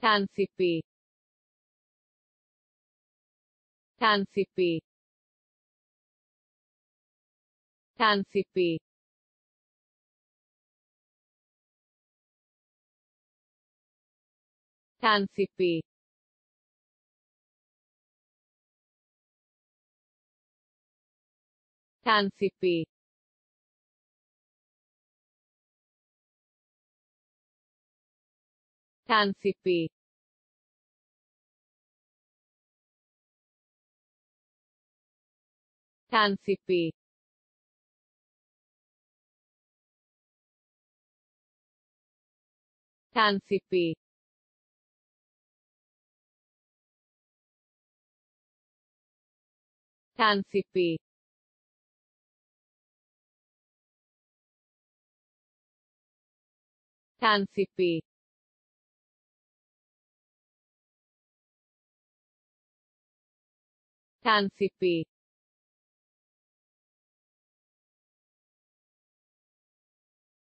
Tansipi. Tansipi. Tansipi. Tansipi. Tansipi Amphipi Amphipi Amphipi Amphipi Amphipi Anfipi